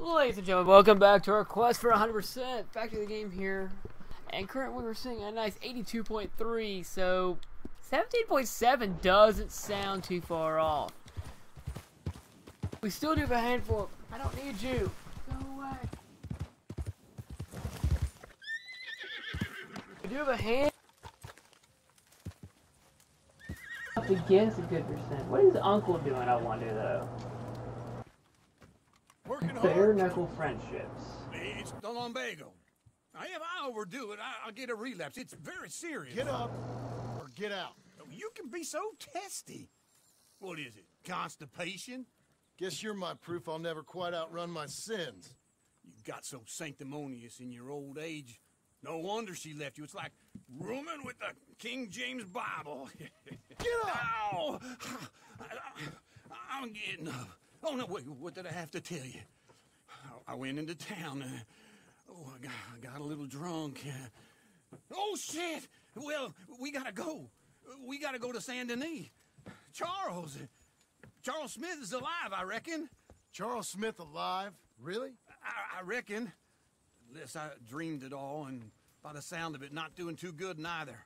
Ladies and gentlemen, welcome back to our quest for 100%. Back to the game here. And currently we're seeing a nice 82.3, so 17.7 doesn't sound too far off. We still do have a handful I don't need you. Go away. We do have a hand. Up against a good percent. What is Uncle doing, I wonder, though? Working Bare knuckle friendships. It's the lumbago. Now, if I overdo it, I- I'll get a relapse. It's very serious. Get up or get out. Oh, you can be so testy. What is it? Constipation? Guess you're my proof I'll never quite outrun my sins. You got so sanctimonious in your old age. No wonder she left you. It's like rooming with the King James Bible. Get up! Ow! I'm getting up. Oh, no, wait, what did I have to tell you? I went into town. Uh, oh, I got, I got a little drunk. Uh, oh, shit! Well, we gotta go. We gotta go to Saint Denis. Charles. Charles Smith is alive, I reckon. Charles Smith alive? Really? I, I reckon. Unless I dreamed it all, and by the sound of it, not doing too good neither.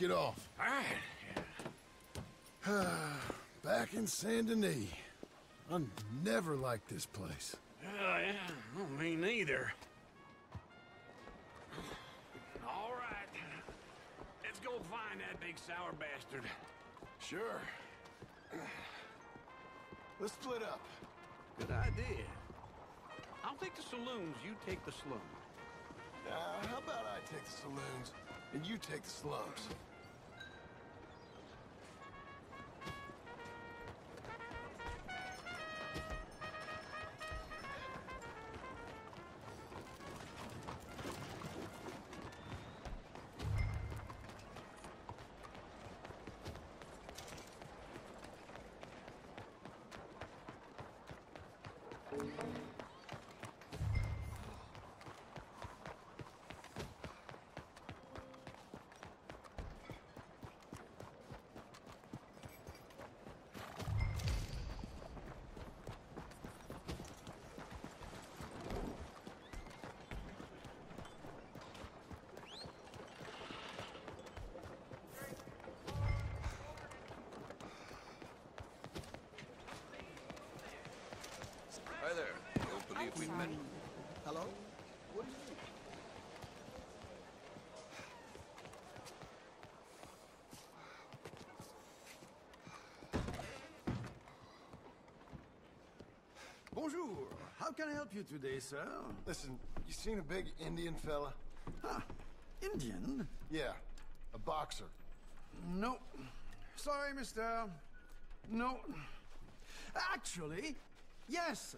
Get off. All right. Back in Saint Denis. I never liked this place. Oh, yeah. Oh, me neither. All right. Let's go find that big sour bastard. Sure. Let's split up. Good idea. I'll take the saloons, you take the slums. Uh, how about I take the saloons and you take the slums? Hi there. Don't we met. Hello? What do you need? Bonjour. How can I help you today, sir? Listen, you seen a big Indian fella? Huh. Indian? Yeah, a boxer. No. Sorry, mister. No. Actually, yes.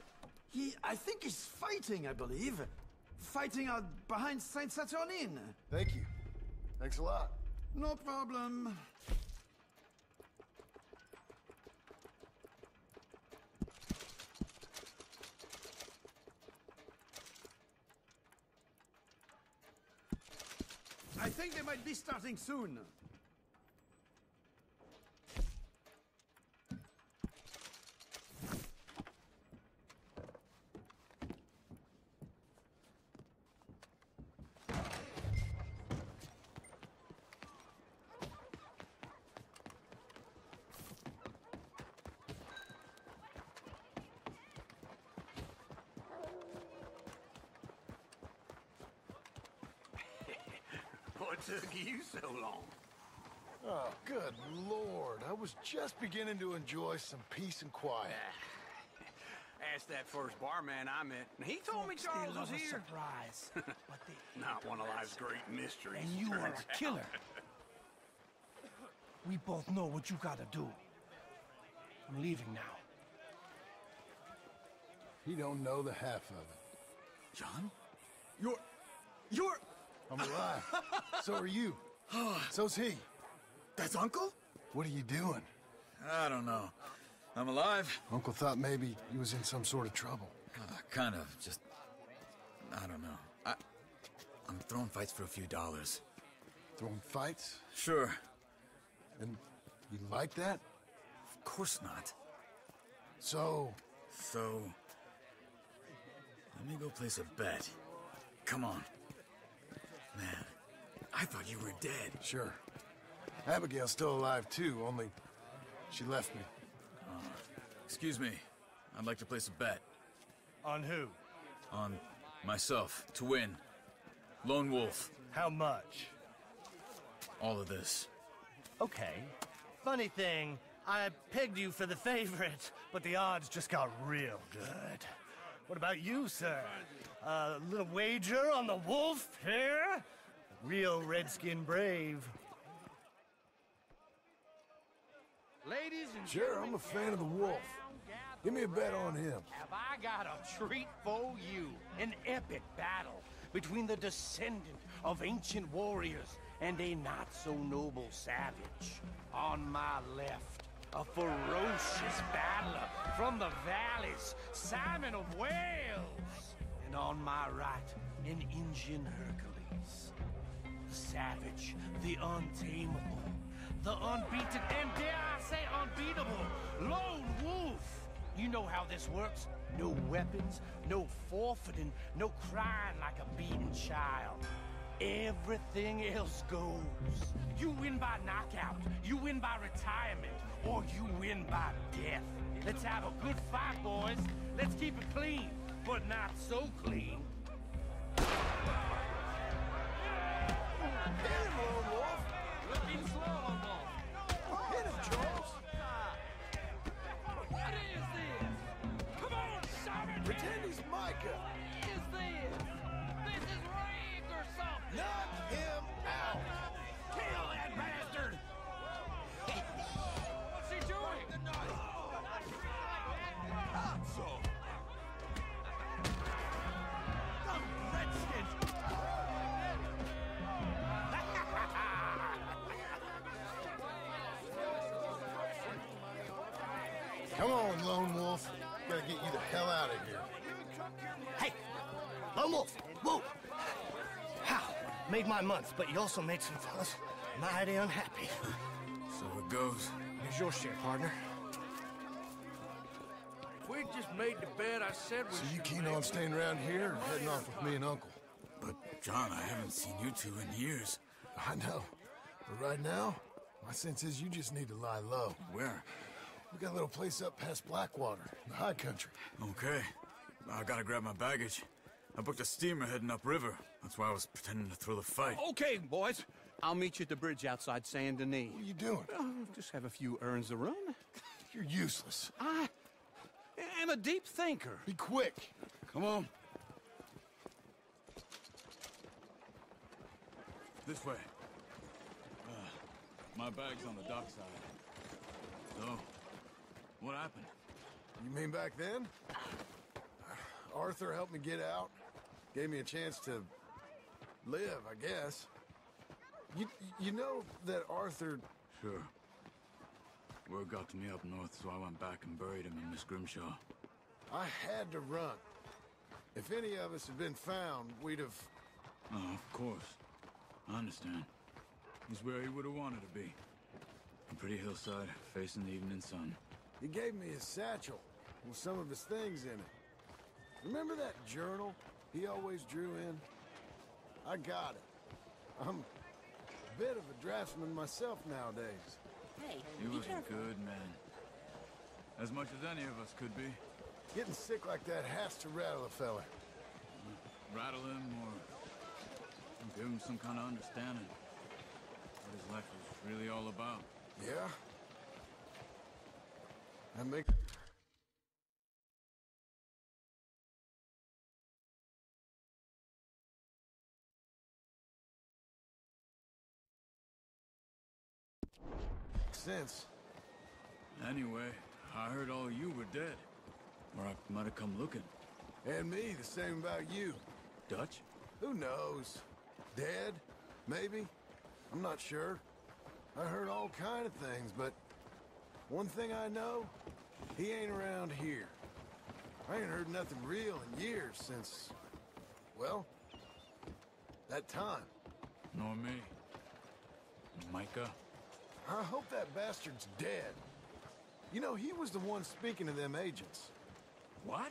He, I think he's fighting, I believe. Fighting out behind Saint Saturnine. Thank you. Thanks a lot. No problem. I think they might be starting soon. What took you so long? Oh, good lord. I was just beginning to enjoy some peace and quiet. Asked that first barman I met, and he told me Charles was here. surprise. but they, Not one of life's great mysteries. and you are turns a out. killer. We both know what you gotta do. I'm leaving now. He don't know the half of it. John? You're... You're... I'm alive. so are you. So's he. That's Uncle? What are you doing? I don't know. I'm alive. Uncle thought maybe he was in some sort of trouble. Uh, kind of. Just... I don't know. I... I'm throwing fights for a few dollars. Throwing fights? Sure. And you like that? Of course not. So, So... Let me go place a bet. Come on. Man, I thought you were dead. sure. Abigail's still alive too, only she left me. Excuse me. I'd like to place a bet. On who? On myself, to win. Lone Wolf. How much? All of this. Okay. Funny thing, I pegged you for the favorite, but the odds just got real good. What about you, sir? A little wager on the wolf here? Real redskin brave. Ladies and Sure, I'm a fan of the wolf. Give me a bet on him. have I got a treat for you? An epic battle between the descendant of ancient warriors and a not-so-noble savage. On my left, a ferocious battler from the valleys, Simon of Wales. And on my right, an Indian Hercules. The savage, the untamable, the unbeaten, and dare I say unbeatable, Lone Wolf. You know how this works. No weapons, no forfeiting, no crying like a beaten child. Everything else goes. You win by knockout, you win by retirement, or you win by death. Let's have a good fight, boys. Let's keep it clean, but not so clean. Hit him, Made my month, but you also made some fellas mighty unhappy. So it goes. Here's your share, partner. We just made the bed I said we So you keen on staying around here or heading off with me and Uncle? But, John, I haven't seen you two in years. I know. But right now, my sense is you just need to lie low. Where? We got a little place up past Blackwater, in the high country. Okay. I gotta grab my baggage. I booked a steamer heading upriver. That's why I was pretending to throw the fight. Okay, boys. I'll meet you at the bridge outside Saint Denis. What are you doing? Oh, just have a few errands to run. You're useless. I am a deep thinker. Be quick. Come on. This way. Uh, my bag's on the dockside. So, what happened? You mean back then? Arthur helped me get out. Gave me a chance to live, I guess. You, you know that Arthur... Sure. Word got to me up north, so I went back and buried him in Miss Grimshaw. I had to run. If any of us had been found, we'd have... Oh, of course. I understand. He's where he would have wanted to be. A pretty hillside, facing the evening sun. He gave me his satchel with some of his things in it. Remember that journal he always drew in? I got it. I'm a bit of a draftsman myself nowadays. Hey, He be was a good man. As much as any of us could be. Getting sick like that has to rattle a fella. Rattle him or give him some kind of understanding. What his life was really all about. Yeah? That make... Sense. Anyway, I heard all you were dead. Or I might have come looking. And me, the same about you. Dutch? Who knows? Dead? Maybe? I'm not sure. I heard all kind of things, but one thing I know, he ain't around here. I ain't heard nothing real in years since, well, that time. Nor me. Micah? I hope that bastard's dead. You know, he was the one speaking to them agents. What?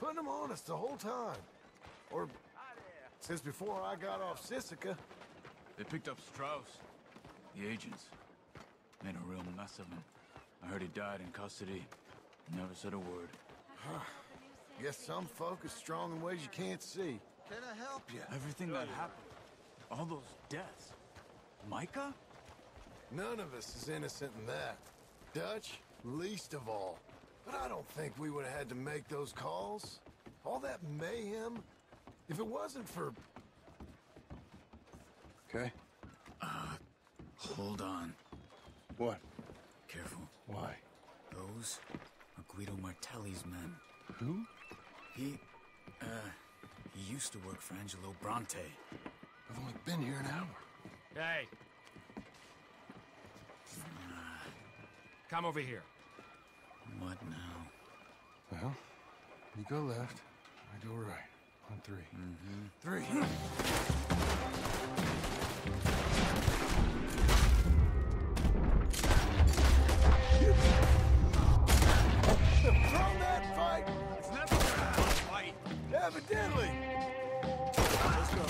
Putting them on us the whole time. Or since before I got off Sisika. They picked up Strauss. The agents. Made a real mess of him. I heard he died in custody. Never said a word. Guess some folk is strong in ways you can't see. Can I help you? Everything that happened. All those deaths. Micah? None of us is innocent in that. Dutch, least of all. But I don't think we would have had to make those calls. All that mayhem. If it wasn't for... Okay. Uh, hold on. What? Careful. Why? Those are Guido Martelli's men. Who? He, uh, he used to work for Angelo Bronte. I've only been here an hour. Hey. Come over here. What now? Well, you go left, I go right. On 3 mm-hmm. Three. From that fight, It's never a fight. evidently. Let's go.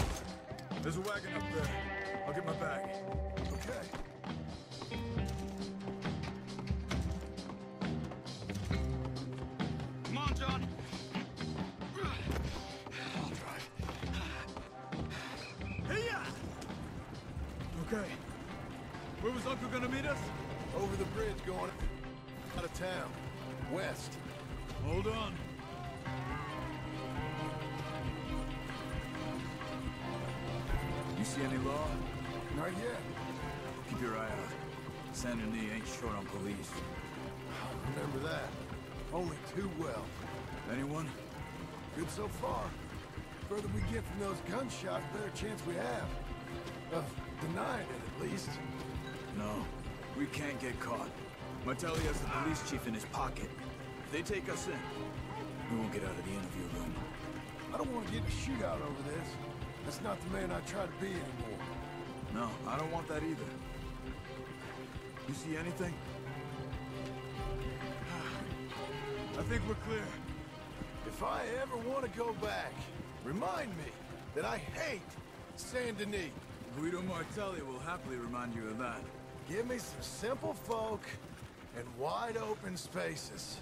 There's a wagon up there. I'll get my bag. Okay. Okay. Where was Uncle gonna meet us? Over the bridge going out of town. West. Hold on. You see any law? Not yet. Keep your eye out. Saint Denis ain't short on police. Remember that. Only too well. Anyone? Good so far. The Further we get from those gunshots, the better chance we have. Of denying it, at least. No. We can't get caught. Martelli has the police chief in his pocket. If they take us in, we won't get out of the interview room. I don't want to get in a shootout over this. That's not the man I try to be anymore. No, I don't want that either. You see anything? I think we're clear. If I ever want to go back, remind me that I hate Saint Denis. Guido Martelli will happily remind you of that. Give me some simple folk and wide open spaces.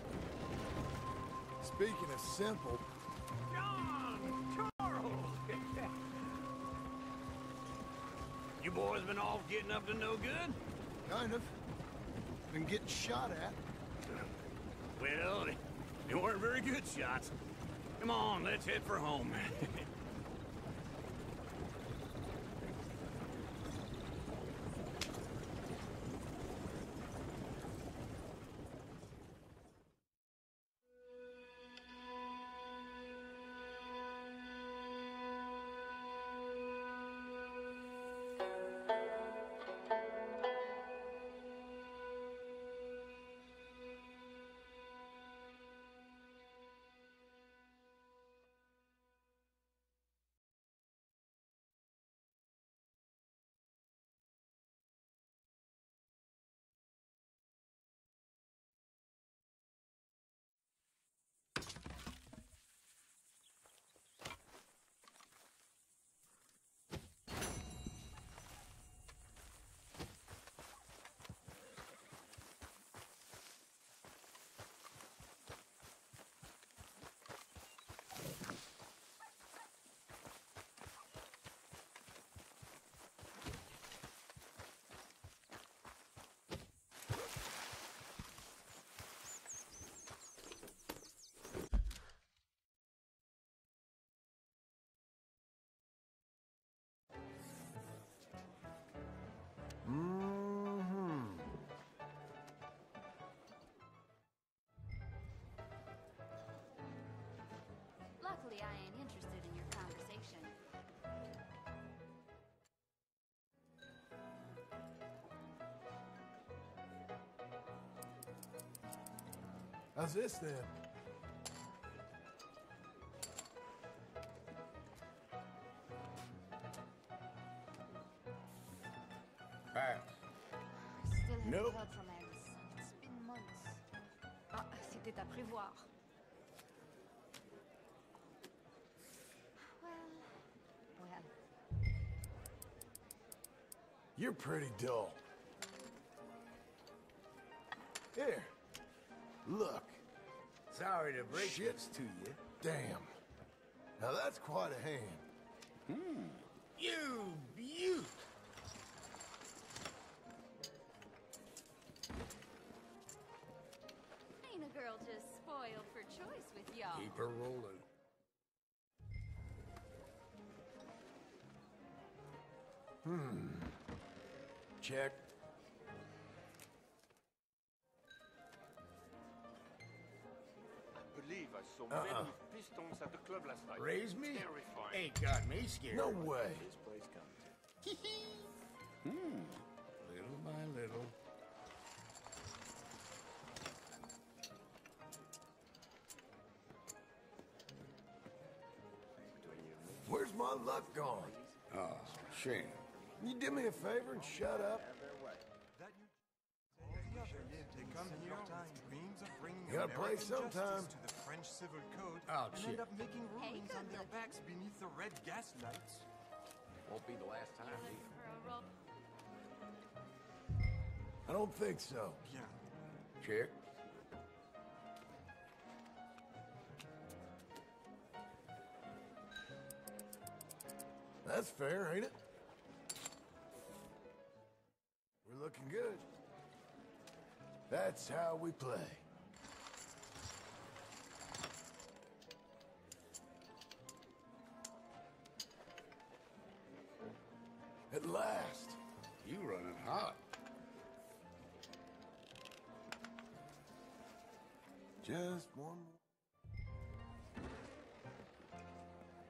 Speaking of simple, John! Charles! you boys been off getting up to no good? kind of. Been getting shot at. Well, they, they weren't very good shots. Come on, let's head for home. How's this then? Pass. Still haven't Nope. heard from Iris. It's been months. Ah, c'était à prévoir. Well, well. You're pretty dull. Here. Look. Sorry to break Shit. to you. Damn. Now that's quite a hand. Hmm. You beaut! Ain't a girl just spoiled for choice with y'all. Keep her rolling. Hmm. Check. I believe saw Uh-uh. men with pistons at the club last night. Raise me? Terrifying. Ain't got me scared. No way. This place comes. Hmm. Little by little. Where's my luck gone? Oh, shame. Can you do me a favor and shut up? Come here, dreams of bringing You gotta play American sometime. Justice to the French civil code Oh, and shit. end up making Hey, on their backs beneath the red gas lights. Won't be the last time either. For a roll. I don't think so. Yeah. Check. That's fair, ain't it? We're looking good. That's how we play. At last. You running hot. Just one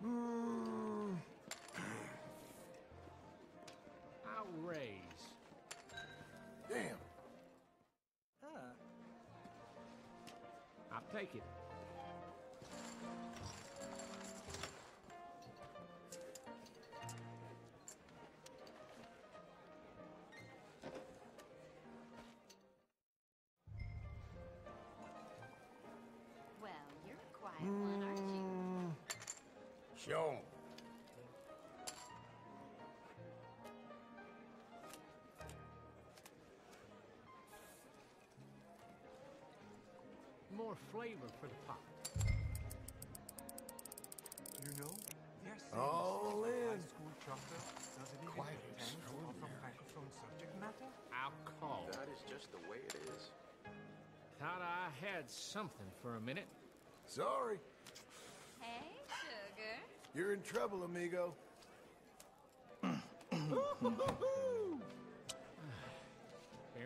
more. Hmm. I'll raise. Damn. I'll take it. More flavor for the pot. You know, they're All in. high school chapter doesn't even Quite pretend to offer subject matter. I'll call. That is just the way it is. Thought I had something for a minute. Sorry. Hey, sugar. You're in trouble, amigo. Fair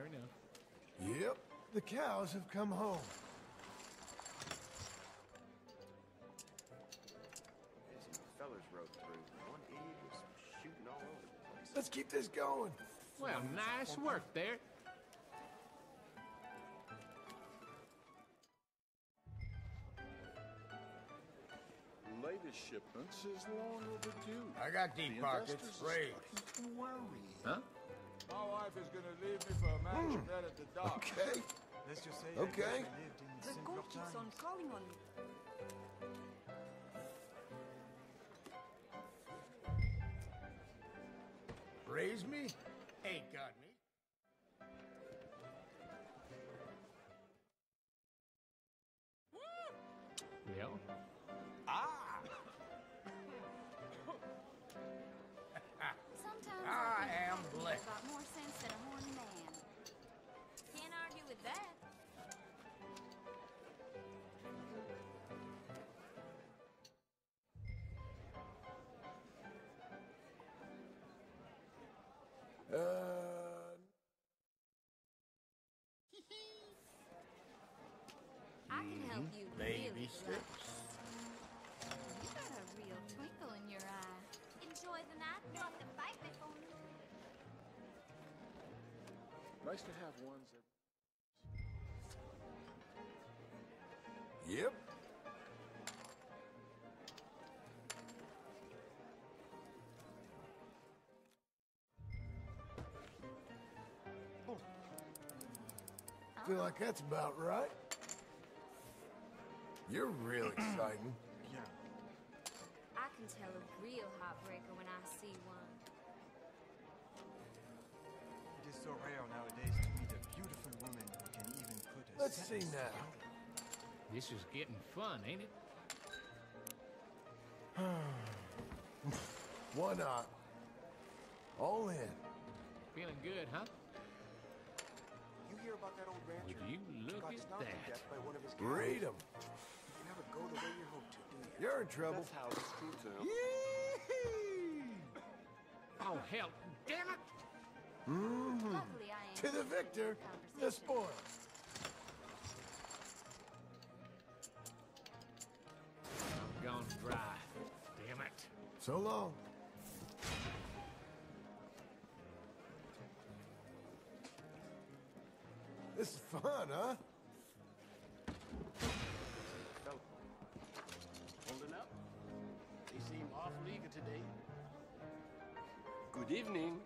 enough. Yep. The cows have come home. Let's keep this going. Well, nice work there. Latest shipments is long overdue. I got deep The pockets. investors are Raise. starting to worry. Huh? My wife is gonna leave me for a mansionette hmm. at the dock. Okay. Let's just say Okay. I lived in The simpler goat keeps on calling on me. Raise me? Baby. You got a real twinkle in your eye. Enjoy the night, not the fight before. Nice to have ones that. Yep. Feel like that's about right. You're real exciting. Yeah. I can tell a real heartbreaker when I see one. It is so rare nowadays to meet a beautiful woman who can even put a Let's see now. This is getting fun, ain't it? Why not? All in. Feeling good, huh? You hear about that old rancher? Would you look at that. death by one of his Read cows? You're in trouble. That's how it's true to. Oh, hell, damn it! Mm-hmm. Luckily, I ain't To the victor, the spoil. I'm gone dry. Damn it. So long. This is fun, huh? Today. Good evening.